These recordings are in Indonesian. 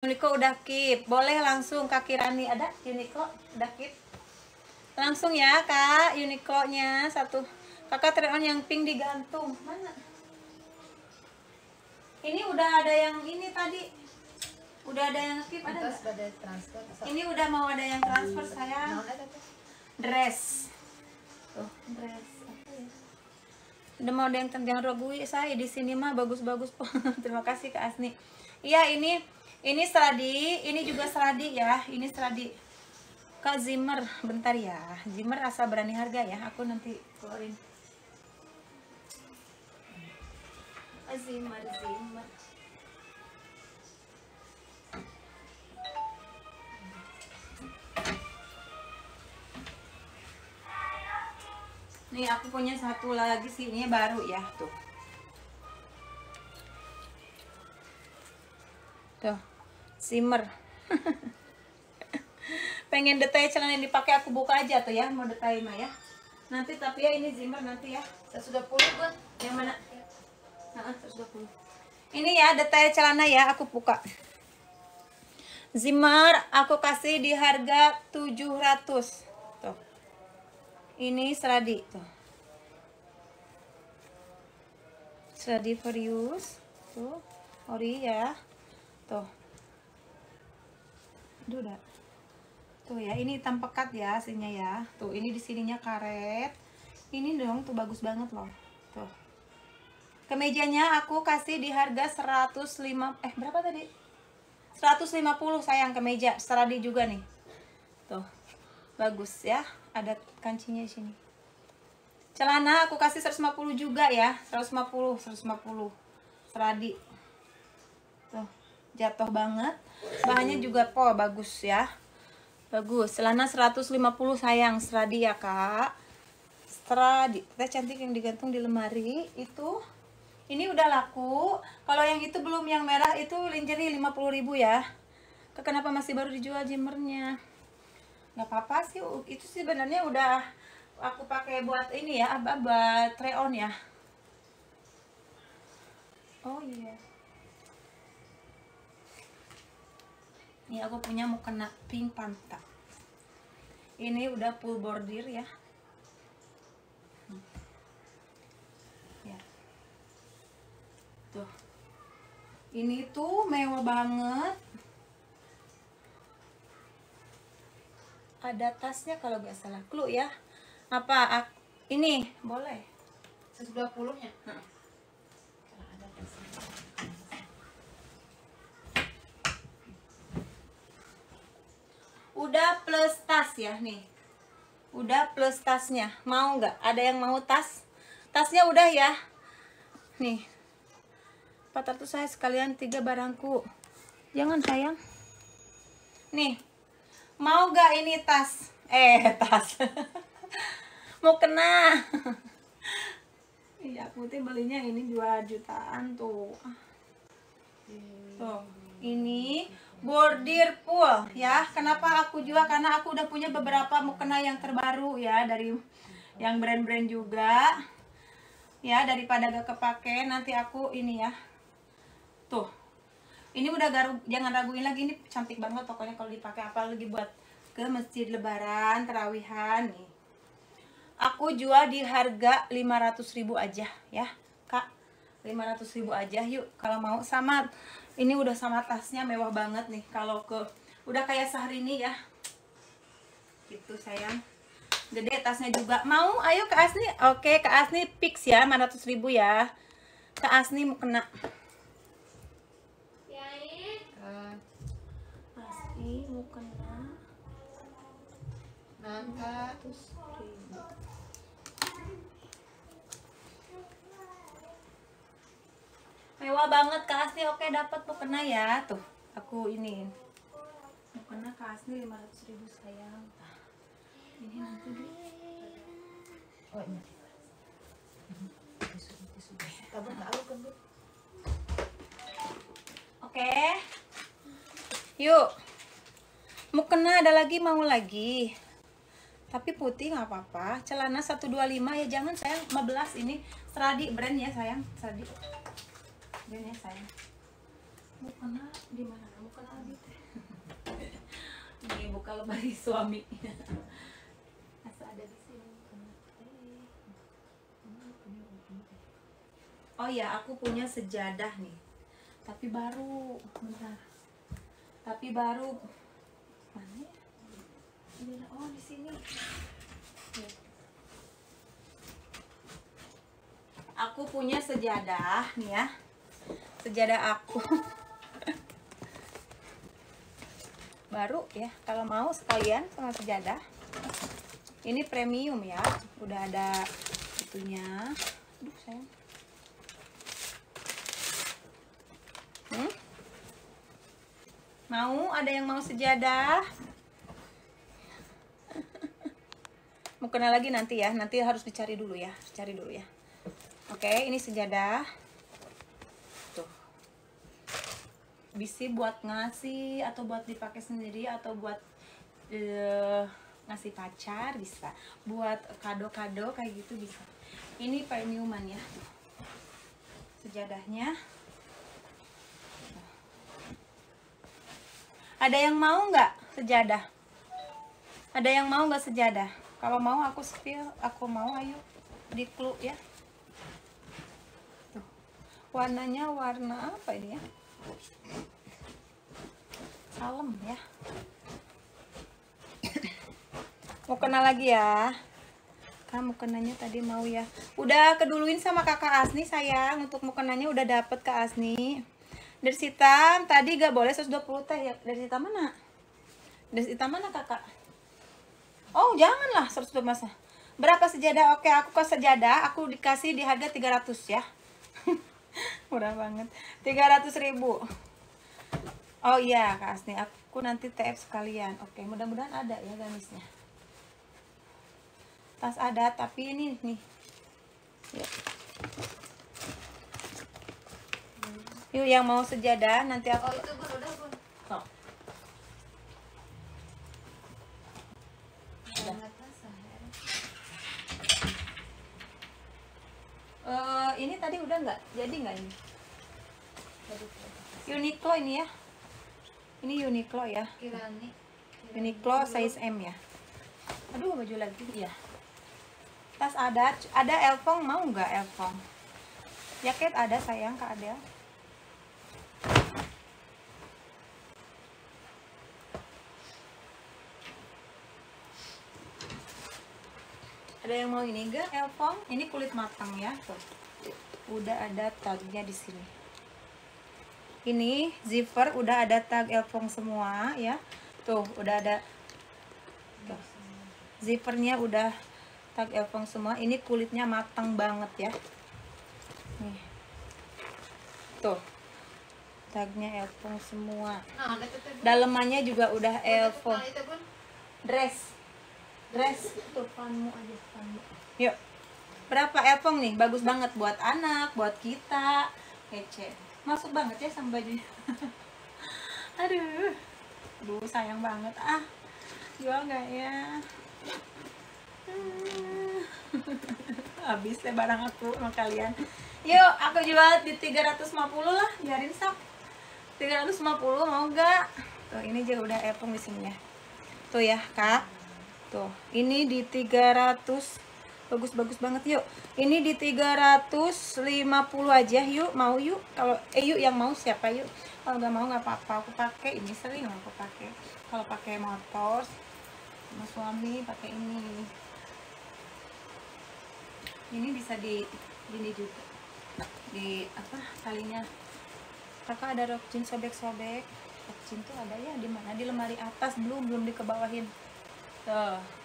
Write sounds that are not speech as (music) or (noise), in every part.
Uniqlo udah keep. Boleh langsung Kak Kirani ada Uniqlo udah keep. Langsung ya Kak Uniqlo-nya satu. Kakak try on yang pink digantung. Mana? Ini udah ada yang ini tadi. Udah ada yang keep ada transfer. Ini udah mau ada yang transfer sayang. Ada tuh? Dress. Tuh, dress. Udah mau ada yang jangan ragu saya di sini mah bagus-bagus (laughs) Terima kasih Kak Asni. Iya, ini ini seradi, ini juga seradi ya. Ini seradi. Kak Zimmer, bentar ya. Zimmer asal berani harga ya. Aku nanti keluarin. Zimmer, Zimmer. Nih aku punya satu lagi sih, ini baru ya, tuh. Tuh, simmer. (laughs) Pengen detail celana yang dipakai aku buka aja tuh ya, mau detail mah ya. Nanti tapi ya ini zimmer nanti ya. Saya sudah puluh bun. Yang mana? Heeh, 120. Ini ya detail celana ya aku buka. Zimmer aku kasih di harga 700. Tuh. Ini seradi tuh. Seradi for use. Tuh. Ori ya. Tuh. Aduh, udah. Tuh ya, ini hitam pekat ya aslinya ya. Tuh, ini di sininya karet. Ini dong tuh bagus banget loh. Tuh. Kemejanya aku kasih di harga 105 eh berapa tadi? 150 sayang kemeja, seradi juga nih. Tuh. Bagus ya, ada kancinya di sini. Celana aku kasih 150 juga ya, 150, 150. Seradi. Tuh, jatuh banget. Bahannya juga po bagus ya. Bagus. Celana 150 sayang, seradi ya, Kak. Stradi. Kita cantik yang digantung di lemari itu ini udah laku. Kalau yang itu belum yang merah itu lingerie 50.000 ya. Kak, Kenapa masih baru dijual jimmernya? nggak apa-apa sih itu sih sebenarnya udah aku pakai buat ini ya apa buat tray on ya oh iya ini aku punya mau kena pink panta. Ini udah full bordir ya. Hmm. ya. Tuh. Ini tuh mewah banget. Ada tasnya kalau nggak salah. Clue ya. Apa ini? Boleh. Saya sudah puluhnya. Heeh. Ada tasnya. udah plus tas ya nih. Udah plus tasnya. Mau nggak? Ada yang mau tas? Tasnya udah ya. Nih. 400 saya sekalian tiga barangku. Jangan sayang. Nih. Mau nggak ini tas? Eh (laughs) tas. Mau kena. (laughs) Iya putih belinya ini 2 jutaan tuh. Tuh, ini bordir pool ya. Kenapa aku jual? Karena aku udah punya beberapa mukena yang terbaru ya dari yang brand-brand juga. Ya, daripada gak kepake nanti aku ini ya. Tuh. Ini udah garu, jangan raguin lagi ini cantik banget pokoknya kalau dipakai apalagi buat ke masjid lebaran, terawihan nih. Aku jual di harga 500.000 aja ya, Kak. 500.000 aja yuk kalau mau sama ini udah sama tasnya mewah banget nih kalau ke udah kayak sehari ya. Gitu sayang. Gede tasnya juga. Mau? Ayo ke Asni. Oke ke Asni fix ya 500 ribu ya. Ke Asni mau kena. Asni mau kena. 600 mewah banget Kak Asni oke dapat mau kena ya tuh aku ini mau kena Kak Asni 500.000 sayang ini nanti di Oh ini. Tabur tak kan Bu? Oke. Yuk. Mau kena ada lagi mau lagi. Tapi putih nggak apa-apa. Celana 125 ya jangan sayang 15 ini Seradi brand ya sayang. Seradi. Brand ya sayang. mukena di mana mukena abi teh ini buka lemari suami. Masa ada di sini oh ya aku punya sejadah nih. Tapi baru bentar. Tapi baru. Mana ya? Oh di sini. Ya. aku punya sejadah nih ya sejadah aku. (laughs) Baru ya kalau mau sekalian sama sejadah. Ini premium ya udah ada itunya. Aduh sayang. Hmm? mau? Ada yang mau sejadah? (laughs) Mau kenal lagi nanti ya nanti harus dicari dulu ya cari dulu ya. Oke ini sejadah tuh bisa buat ngasih atau buat dipakai sendiri atau buat eh, ngasih pacar bisa. Buat kado-kado kayak gitu bisa. Ini premiuman ya. Sejadahnya. Ada yang mau nggak sejadah? Ada yang mau nggak sejadah? Kalau mau aku spill aku mau ayo. Di clue ya. Tuh. Warnanya warna apa ini ya salem ya. Mau kenal lagi ya? Kamu kenanya tadi mau ya. Udah keduluin sama kakak Asni sayang. Untuk mau kenanya udah dapet kak Asni. Dari Sita tadi gak boleh 120 teh. Ya dari Sita mana? Dari Sita mana kakak? Oh janganlah 120 masa. Berapa sejadah? Oke aku ke sejadah. Aku dikasih di harga 300 ya murah banget. 300 ribu. Oh iya kak Asni aku nanti TF sekalian. Oke mudah-mudahan ada ya gamisnya tas ada tapi ini nih. Yuk. yuk yang mau sejadah nanti aku Oh itu bun udah bun. Oh, Jangan basah ya. eh, ini tadi udah nggak jadi nggak ini. Uniqlo ini ya. Ini Uniqlo ya. Kirani. Uniqlo size M ya. Aduh baju lagi. Ya tas ada ada elfong mau nggak elfong? Jaket ada sayang kak ada ada yang mau ini enggak elfong? Ini kulit matang ya tuh udah ada tagnya di sini. Ini zipper udah ada tag elfong semua ya. Tuh udah ada. Tuh. zippernya udah tag elfong semua. Ini kulitnya matang banget ya. Nih. Tuh. Tagnya elfong semua. Nah, dalemannya juga udah elfong. Dress. Dress. Tuh fanmu aja fanmu. Yuk berapa elfong nih? Bagus banget buat anak buat kita. Kece. Masuk banget ya sama bajunya. (laughs) Aduh. Aduh sayang banget. Ah jual nggak ya? Hmm. (laughs) habis deh barang aku sama kalian. Yuk aku jual di 350 lah. Biarin sok 350 mau nggak? Tuh ini juga udah elfong di sini ya. Tuh ya kak. Tuh ini di 300 bagus-bagus banget yuk. Ini di 350 aja yuk. Mau yuk. Kalau eh yuk yang mau siapa yuk? Kalau nggak mau nggak apa-apa. Aku pakai. Ini sering aku pakai. Kalau pakai motor sama suami pakai ini. Ini bisa di gini juga. Di apa talinya. Kakak ada rok jeans sobek-sobek? Rok jeans tuh ada ya di mana? Di lemari atas. Belum belum dikebawahin. Tuh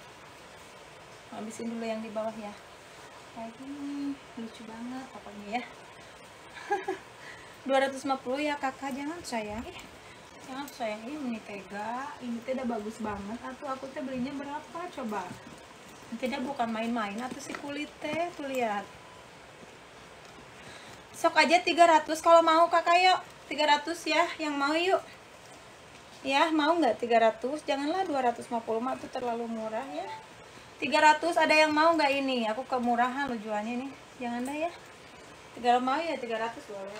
habisin dulu yang di bawah ya. Kayak gini lucu banget pokoknya ya. 250 ya kakak. Jangan sayang. Jangan sayang. Ini tega. Ini udah bagus banget. Atau aku teh belinya berapa? Coba. Tidak bukan main-main. Atau si kulit teh tuh lihat. Sok aja 300 kalau mau kakak yuk. 300 ya yang mau yuk. Ya mau nggak 300 janganlah 250 mah itu terlalu murah ya 300 ada yang mau nggak ini aku kemurahan lo jualnya nih jangan dah ya 300 mau ya 300 boleh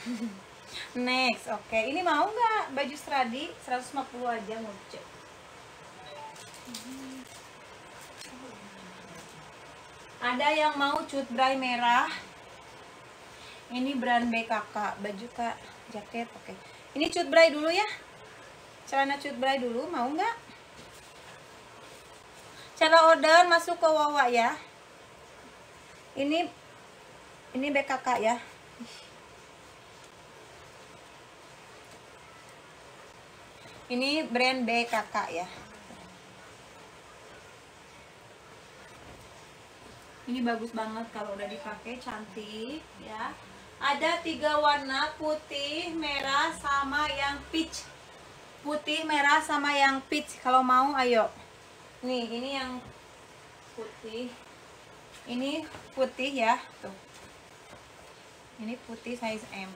(laughs) Next, oke. Ini mau nggak baju stradi 150 aja mau. Ada yang mau cut bray merah. Ini brand BKK, baju kak, jaket, oke. Ini cut bray dulu ya. Celana cut bray dulu, mau nggak? Cara order masuk ke Wawa ya. Ini ini BKK ya. Ini brand BKK ya. Ini bagus banget kalau udah dipakai cantik ya. Ada tiga warna putih, merah, sama yang peach. Putih, merah, sama yang peach. Kalau mau, ayo. Nih, ini yang putih. Ini putih ya, tuh. Ini putih size M.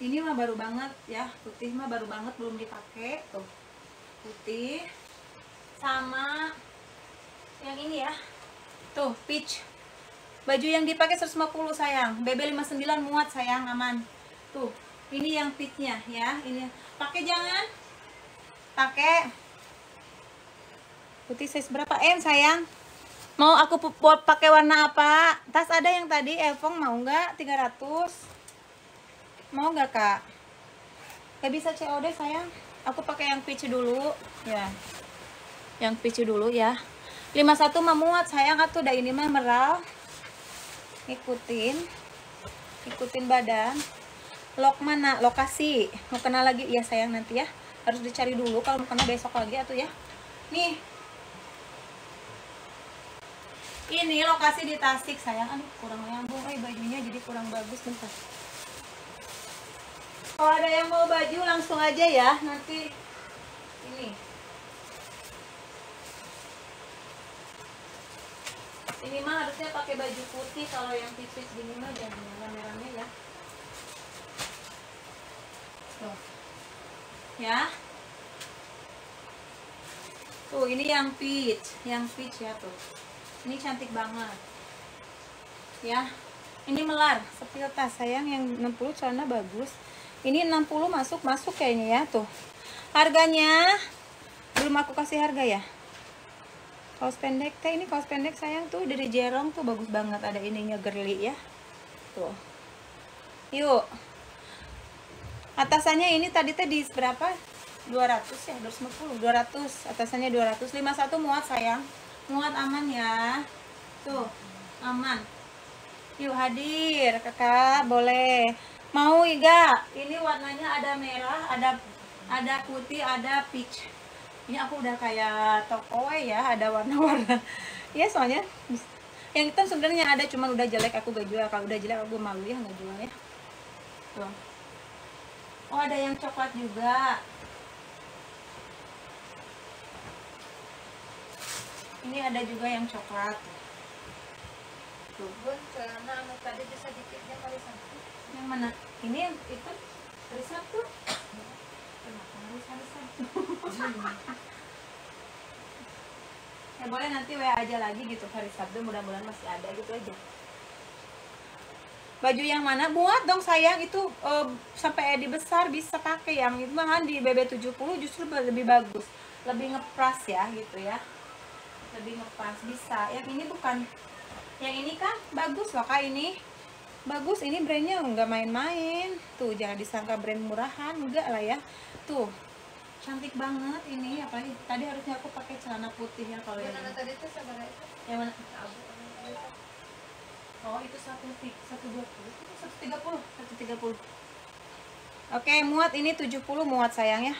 Ini mah baru banget ya, putih mah baru banget belum dipakai, tuh. Putih sama yang ini ya. Tuh, peach. Baju yang dipakai 150 sayang. BB 59 muat sayang, aman. Tuh, ini yang peachnya ya. Ini pakai jangan pakai putih size berapa M sayang? Mau aku buat pakai warna apa? Tas ada yang tadi Evong mau nggak 300? Mau nggak kak? Gak bisa COD sayang. Aku pakai yang peach dulu ya. Yang peach dulu ya. 51 mah muat sayang atuh dah ini mah meral. Ikutin. Ikutin badan. Lok mana? Lokasi. Mau kenal lagi? Ya sayang nanti ya. Harus dicari dulu kalau mau kenal besok lagi atuh ya. Nih. Ini lokasi di Tasik sayang. Aduh kurang nyambung. Eh bajunya jadi kurang bagus bentar. Kalau ada yang mau baju langsung aja ya. Nanti ini. Ini mah harusnya pakai baju putih kalau yang tipis gini mah jangan merah-merahnya ya. Tuh. Ya. Tuh, ini yang peach, yang peach ya tuh. Ini cantik banget. Ya. Ini melar, sepil tas sayang yang 60 celana bagus. Ini 60 masuk masuk kayaknya ya tuh. Harganya belum aku kasih harga ya. Kaos pendek teh ini kaos pendek sayang tuh dari Jerong tuh bagus banget ada ininya girly ya. Tuh. Yuk. Atasannya ini tadi teh di berapa? 200 ya, 250, 200. Atasannya 200. 51 muat sayang. Muat aman ya. Tuh, aman. Yuk hadir, kakak boleh. Mau Iga? Ini warnanya ada merah, ada ada putih, ada peach. Ini aku udah kayak toko ya, ada warna-warna. (laughs) Ya soalnya yang hitam sebenarnya ada, cuman udah jelek aku gak jual. Kalau udah jelek aku malu ya nggak jual ya. Tuh. Oh ada yang coklat juga. Ini ada juga yang coklat. Tuh. Bun, celana anu tadi bisa dikitnya kali satu. Yang mana? Ini yang itu hari Sabtu. Kenapa harus hari (laughs) ya boleh nanti WA aja lagi gitu hari Sabtu mudah-mudahan masih ada gitu aja. Baju yang mana? Muat dong sayang itu eh, sampai edi besar bisa pakai yang itu mah di BB70 justru lebih bagus. Lebih ngepras ya gitu ya. Lebih ngepras bisa. Yang ini bukan. Yang ini kan bagus loh kak ini. Bagus ini brandnya nggak main-main. Tuh jangan disangka brand murahan enggak lah ya. Tuh cantik banget ini apa tadi harusnya aku pakai celana putih ya kalau yang tadi itu. yang mana? Oh itu satu satu dua puluh. Satu tiga puluh satu tiga puluh. Oke muat ini 70 muat sayang ya